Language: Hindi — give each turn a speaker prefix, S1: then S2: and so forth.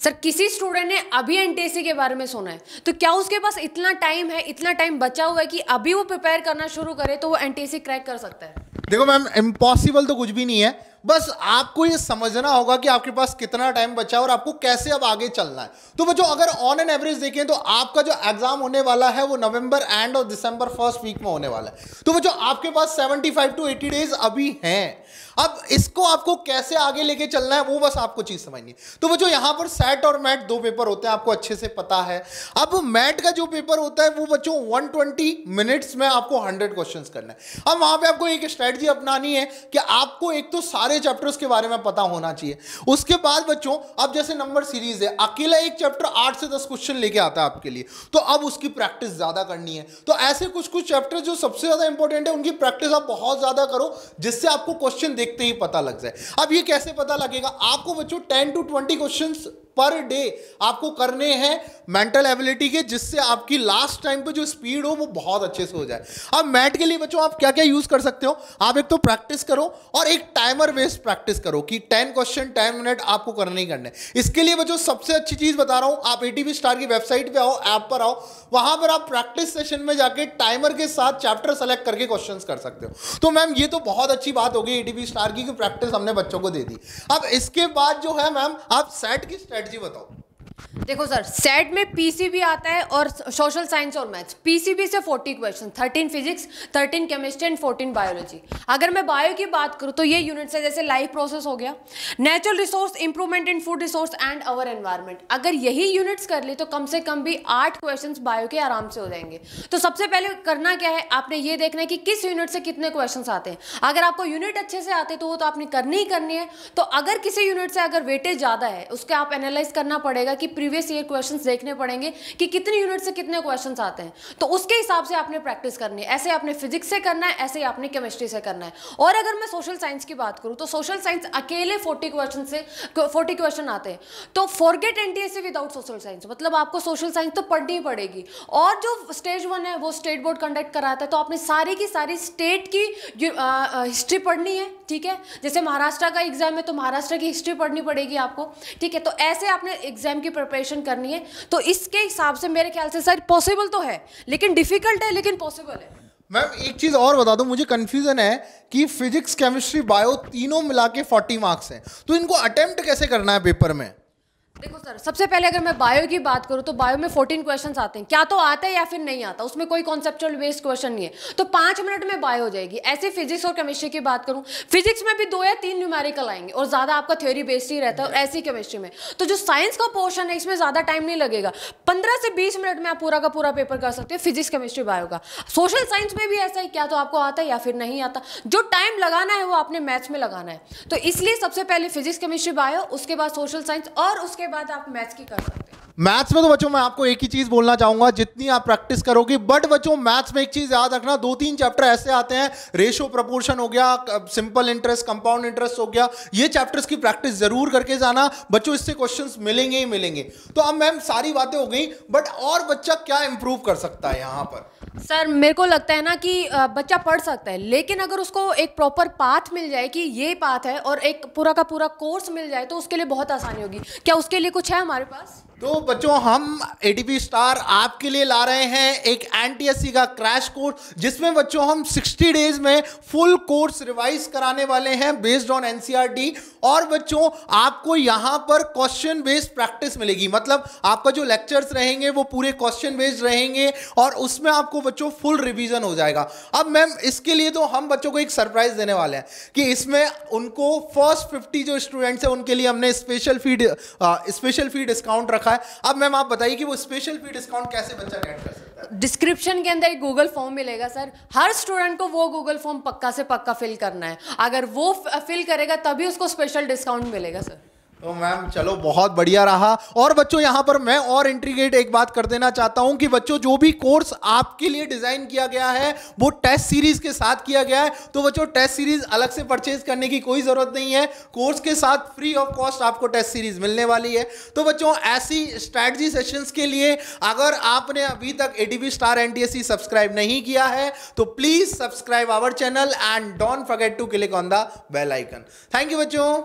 S1: सर, किसी स्टूडेंट ने अभी एनटीएससी के बारे में सुना है। तो क्या उसके पास इतना टाइम है, इतना टाइम बचा हुआ है कि अभी वो प्रिपेयर करना शुरू करे तो वो एनटीएससी क्रैक कर सकता है?
S2: देखो मैम इम्पॉसिबल तो कुछ भी नहीं है। बस आपको ये समझना होगा कि आपके पास कितना टाइम बचा है और आपको कैसे अब आगे चलना है। तो बच्चों, अगर ऑन एन एवरेज देखें तो आपका जो एग्ज़ाम होने वाला है वो नवंबर एंड और दिसंबर फ़र्स्ट वीक में होने वाला है। तो बच्चों, आपके पास 75 टू 80 डेज़ अभी हैं। अब इसको आपको कैसे आगे लेके चलना है, वो बस आपको चीज़ समझनी है। तो बच्चों, यहाँ पर सेट और मैट दो पेपर होते हैं, आपको अच्छे से पता है। अब मैट का जो पेपर होता है, वो बच्चों 120 मिनट्स में आपको 100 क्वेश्चंस करना है। अब वहाँ पे आपको एक स्ट्रेटजी अपनानी है कि आपको एक तो सारे चैप्टर्स के बारे में पता होना चाहिए। उसके बाद बच्चों, अब जैसे नंबर सीरीज़ है, अकेला एक चैप्टर आठ से दस क्वेश्चन लेके आता है आपके लिए। तो अब उसकी प्रैक्टिस ज़्यादा करनी है। तो ऐसे कुछ कुछ चैप्टर जो सबसे ज़्यादा इंपॉर्टेंट है, उनकी प्रैक्टिस आप बहुत ज़्यादा करो, जिससे आपको क्वेश्चन देखते ही पता लग जाए। अब ये कैसे पता लगेगा? आपको बच्चों ten to twenty question per day आपको करने हैं मेंटल एबिलिटी के, जिससे आपकी लास्ट टाइम पे जो स्पीड हो, वो बहुत अच्छे से हो जाए। अब मैट के लिए बच्चों, आप क्या क्या यूज़ कर सकते हो? आप एक तो प्रैक्टिस करो और एक टाइमर बेस्ड प्रैक्टिस करो कि टेन क्वेश्चन टेन मिनट आपको करने ही करने इसके लिए बच्चों, सबसे अच्छी चीज़ बता रहा हूँ, आप एटीवी स्टार की वेबसाइट पे आओ ऐप पर आओ, वहाँ पर आप प्रैक्टिस सेशन में जाके टाइमर के साथ चैप्टर सेलेक्ट करके क्वेश्चन कर सकते हो। तो मैम ये तो बहुत अच्छी बात होगी एटीवी स्टार की प्रैक्टिस हमने बच्चों को दे दी। अब इसके बाद जो है मैम आप सेट की स्ट्रेटजी बताओ।
S1: देखो सर सेट में पीसीबी आता है और सोशल साइंस और मैथ्स पीसीबी से 40 question 13 physics 13 chemistry and 14 biology अगर मैं बायो की बात करूँ तो ये यूनिट्स है जैसे लाइफ प्रोसेस हो गया। Natural resource improvement in food resource and our environment अगर यही यूनिट्स कर ली तो कम से कम भी आठ क्वेश्चन बायो के आराम से हो जाएँगे। तो सबसे पहले करना क्या है? आपने ये देखना है कि किस यूनिट से कितने क्वेश्चन आते हैं। अगर आपको यूनिट अच्छे से आते तो वो तो आपने करनी ही करनी है। तो अगर किसी यूनिट से अगर वेटेज ज़्यादा है, उसके आप एनालाइज करना पड़ेगा कि प्रीवियस ईयर क्वेश्चन देखने पड़ेंगे कि कितने यूनिट से कितने क्वेश्चन आते हैं। तो उसके हिसाब से आपने प्रैक्टिस करनी है। ऐसे आपने फिजिक्स से करना है, ऐसे ही आपने केमिस्ट्री से करना है। और अगर मैं सोशल साइंस की बात करूँ तो सोशल साइंस अकेले फोर्टी क्वेश्चन से फोर्टी क्वेश्चन आते हैं। तो forget N T without social science मतलब आपको सोशल साइंस तो पढ़नी ही पड़ेगी। और जो स्टेज वन है, वो स्टेट बोर्ड कंडक्ट कराता है तो आपने सारी की सारी स्टेट की हिस्ट्री पढ़नी है, ठीक है? जैसे महाराष्ट्र का एग्ज़ाम है तो महाराष्ट्र की हिस्ट्री पढ़नी पड़ेगी आपको, ठीक है? तो ऐसे आपने एग्ज़ाम की प्रिपरेशन करनी है तो इसके हिसाब से मेरे ख्याल से सर पॉसिबल तो है, लेकिन डिफ़िकल्ट है, लेकिन पॉसिबल है।
S2: मैम, एक चीज़ और बता दो, मुझे कंफ्यूजन है कि फिजिक्स केमिस्ट्री बायो तीनों मिला के फोर्टी मार्क्स हैं। तो इनको अटेम्प्ट कैसे करना है पेपर में?
S1: देखो सर, सबसे पहले अगर मैं बायो की बात करूँ तो बायो में फोर्टीन क्वेश्चन आते हैं। क्या तो आता है या फिर नहीं आता? उसमें कोई कॉन्सेप्चुअल बेस्ड क्वेश्चन नहीं है। तो पाँच मिनट में बायो हो जाएगी। ऐसे फिजिक्स और केमिस्ट्री की बात करूँ फिजिक्स में भी दो या तीन न्यूमेरिकल आएँगे और ज़्यादा आपका थ्योरी बेस्ड ही रहता है और ऐसी केमिस्ट्री में। तो जो साइंस का पोर्शन है, इसमें ज़्यादा टाइम नहीं लगेगा। पंद्रह से बीस मिनट में आप पूरा का पूरा पेपर कर सकते हो फिजिक्स केमिस्ट्री बायो का। सोशल साइंस में भी ऐसा ही, क्या तो आपको आता है या फिर नहीं आता। जो टाइम लगाना है, वो आपने मैथ्स में लगाना है। तो इसलिए सबसे पहले फिजिक्स केमिस्ट्री बायो उसके बाद सोशल साइंस और उसके बाद आप मैथ्स की कर सकते हैं।
S2: मैथ्स में तो बच्चों मैं आपको एक ही चीज़ बोलना चाहूँगा, जितनी आप प्रैक्टिस करोगे, बट बच्चों मैथ्स में एक चीज़ याद रखना, दो तीन चैप्टर ऐसे आते हैं, रेशो प्रपोर्शन हो गया सिंपल इंटरेस्ट, कंपाउंड इंटरेस्ट हो गया, ये चैप्टर्स की प्रैक्टिस ज़रूर करके जाना, बच्चों इससे क्वेश्चंस मिलेंगे ही मिलेंगे। तो अब मैम, सारी बातें हो गई, बट और बच्चा क्या इंप्रूव कर सकता है यहाँ पर?
S1: सर, मेरे को लगता है ना कि बच्चा पढ़ सकता है, लेकिन अगर उसको एक प्रॉपर पाथ मिल जाए कि ये पाथ है और एक पूरा का पूरा कोर्स मिल जाए तो उसके लिए बहुत आसानी होगी। क्या उसके लिए कुछ है हमारे पास?
S2: तो बच्चों, हम एटीपी स्टार आपके लिए ला रहे हैं एक एनटीएससी का क्रैश कोर्स जिसमें बच्चों, हम 60 डेज़ में फुल कोर्स रिवाइज कराने वाले हैं बेस्ड ऑन एनसीईआरटी और बच्चों, आपको यहाँ पर क्वेश्चन बेस्ड प्रैक्टिस मिलेगी। मतलब आपका जो लेक्चर्स रहेंगे, वो पूरे क्वेश्चन बेस्ड रहेंगे और उसमें आपको बच्चों फुल रिवीजन हो जाएगा। अब मैम इसके लिए तो हम बच्चों को एक सरप्राइज़ देने वाले हैं कि इसमें उनको फ़र्स्ट फिफ्टी जो स्टूडेंट्स हैं, उनके लिए हमने special fee special fee discount रखा है। अब मैम आप बताइए कि वो स्पेशल फ़ी डिस्काउंट कैसे बच्चा गेट कर
S1: डिस्क्रिप्शन के अंदर एक गूगल फॉर्म मिलेगा सर हर स्टूडेंट को वो गूगल फॉर्म पक्का से पक्का फिल करना है। अगर वो फिल करेगा, तभी उसको स्पेशल डिस्काउंट मिलेगा सर
S2: तो मैम, चलो, बहुत बढ़िया रहा। और बच्चों, यहाँ पर मैं और इंट्रीगेट एक बात कर देना चाहता हूँ कि बच्चों, जो भी कोर्स आपके लिए डिज़ाइन किया गया है, वो टेस्ट सीरीज़ के साथ किया गया है। तो बच्चों टेस्ट सीरीज़ अलग से परचेज करने की कोई ज़रूरत नहीं है। कोर्स के साथ फ्री ऑफ़ कॉस्ट आपको टेस्ट सीरीज़ मिलने वाली है। तो बच्चों, ऐसी स्ट्रैटी सेशंस के लिए अगर आपने अभी तक एडीबी स्टार एनटीएससी सब्सक्राइब नहीं किया है तो please subscribe our channel and don't forget to click on the bell icon thank you बच्चों।